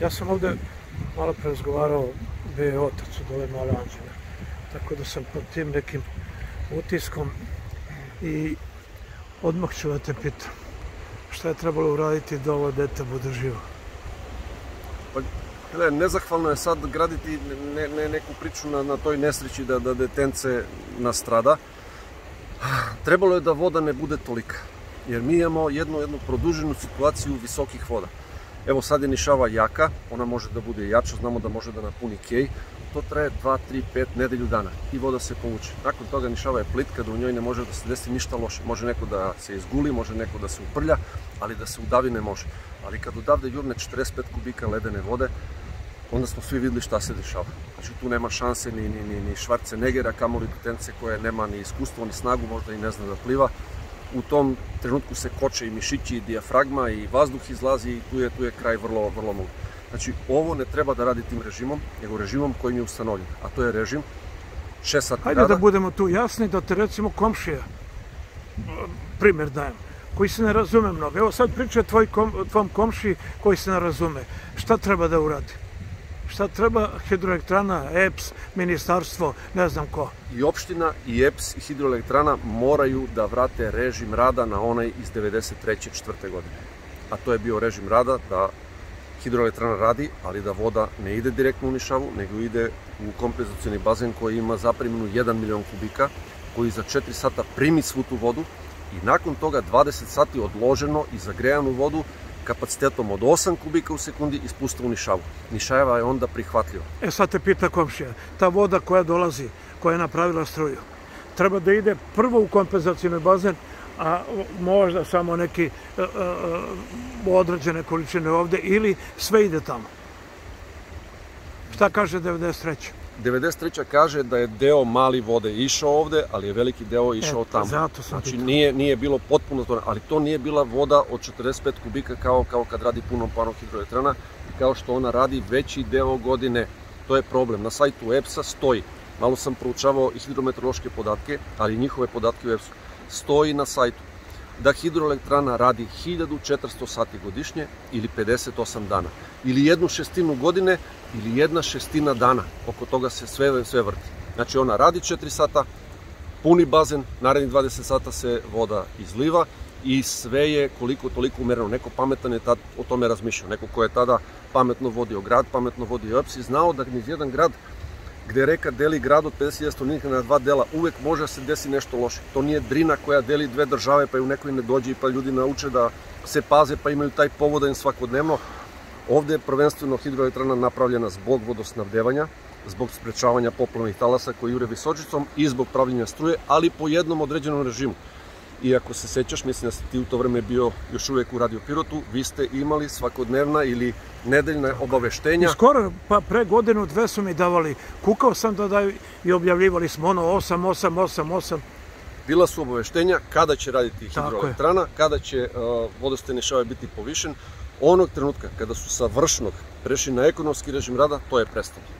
Ja sam ovde malo pre razgovarao gde je otac od ove male anđele. Tako da sam pod tim nekim utiskom i odmah ću da te pitam šta je trebalo uraditi da ovo dete bude živo. Pa, gledaj, nezahvalno je sad graditi ne, ne, neku priču na, na toj nesreći da, da detence nastrada. Trebalo je da voda ne bude tolika, jer mi imamo jednu, jednu produženu situaciju visokih voda. Evo sad je nišava jaka, ona može da bude jača, znamo da može da napuni kej, to traje 2, 3, 5 nedelju dana i voda se povuče. Nakon toga nišava je plitka da u njoj ne može da se desi ništa loše. Može neko da se izguli, može neko da se uprlja, ali da se udavi ne može. Ali kad odavde jurne 45 kubika ledene vode, onda smo svi videli šta se dešava. Znači tu nema šanse ni, ni, ni, ni Švarce Negera, kamoli Detence koje nema ni iskustvo, ni snagu, možda i ne zna da pliva. U tom trenutku se koče i mišići i dijafragma i vazduh izlazi i tu je, tu je kraj vrlo, vrlo mogu. Znači, ovo ne treba da radi tim režimom, nego režimom kojim je ustanovljen. A to je režim 6 sati Hajde da budemo tu jasni, da te recimo komšija, primjer dajem, koji se ne razume mnogo. Evo sad priča tvoj kom, tvom komši koji se ne razume. Šta treba da uradi? Šta treba hidroelektrana, EPS, ministarstvo, ne znam ko? I opština, i EPS, i hidroelektrana moraju da vrate režim rada na onaj iz 93. četvrte godine. A to je bio režim rada da hidroelektrana radi, ali da voda ne ide direktno u Nišavu, nego ide u kompenzacioni bazen koji ima zaprimljenu 1 milion kubika, koji za 4 sata primi svu tu vodu i nakon toga 20 sati odloženo i zagrejanu vodu kapacitetom od 8 kubika u sekundi ispusta u Nišavu. Nišajeva je onda prihvatljiva. E sad te pita komšija, ta voda koja dolazi, koja je napravila struju, treba da ide prvo u kompenzacijni bazen, a možda samo neki uh, uh, određene količine ovde ili sve ide tamo. Šta kaže 93. 93. kaže da je deo mali vode išao ovde, ali je veliki deo išao e, tamo. Zato sam znači nije, nije bilo potpuno to, ali to nije bila voda od 45 kubika kao, kao kad radi puno pano hidroelektrana, kao što ona radi veći deo godine. To je problem. Na sajtu EPS-a stoji, malo sam proučavao i hidrometeorološke podatke, ali i njihove podatke u EPS-u, stoji na sajtu da hidroelektrana radi 1400 sati godišnje ili 58 dana. Ili jednu šestinu godine ili jedna šestina dana. Oko toga se sve, sve vrti. Znači ona radi 4 sata, puni bazen, narednih 20 sata se voda izliva i sve je koliko toliko umereno. Neko pametan je tad o tome razmišljao. Neko ko je tada pametno vodio grad, pametno vodio EPS i znao da niz jedan grad gde reka deli grad od 50.000 stanovnika na dva dela, uvek može da se desi nešto loše. To nije drina koja deli dve države, pa i u nekoj ne dođe, pa ljudi nauče da se paze, pa imaju taj povodan svakodnevno. Ovde je prvenstveno hidroelektrana napravljena zbog vodosnabdevanja, zbog sprečavanja poplavnih talasa koji jure visočicom i zbog pravljenja struje, ali po jednom određenom režimu. I ako se sećaš, mislim da si ti u to vreme bio još uvek u Radio Pirotu, vi ste imali svakodnevna ili nedeljna obaveštenja. I skoro, pa pre godinu, dve su mi davali, kukao sam da daju i objavljivali smo ono 8, 8, 8, 8. Bila su obaveštenja kada će raditi hidroelektrana, kada će uh, vodostajni šavaj biti povišen. Onog trenutka kada su sa vršnog prešli na ekonomski režim rada, to je prestalo.